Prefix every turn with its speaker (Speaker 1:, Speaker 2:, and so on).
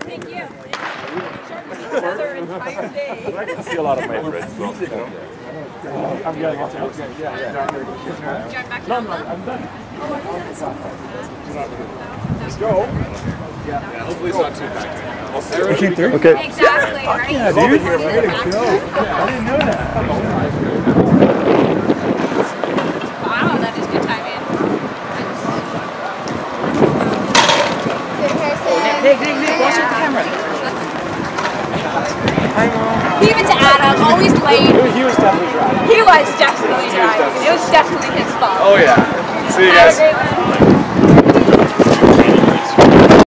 Speaker 1: Thank you. Another entire day.
Speaker 2: I can see a lot of my friends. So, you know.
Speaker 3: I'm getting it. Okay, yeah, yeah.
Speaker 1: John back no, no, I'm done.
Speaker 3: Let's go.
Speaker 2: Yeah, hopefully it's not too packed. Well, Sarah,
Speaker 3: Okay,
Speaker 1: Exactly, right?
Speaker 3: Yeah, dude. Way to go. I didn't know that.
Speaker 1: Wow, that is good timing.
Speaker 4: Nick, Nick, Nick, watch the camera.
Speaker 1: Even to Adam, always late.
Speaker 3: He was definitely driving.
Speaker 1: He was definitely driving. It was definitely his fault.
Speaker 2: Oh yeah. See you
Speaker 1: Have a
Speaker 2: guys.
Speaker 1: great one.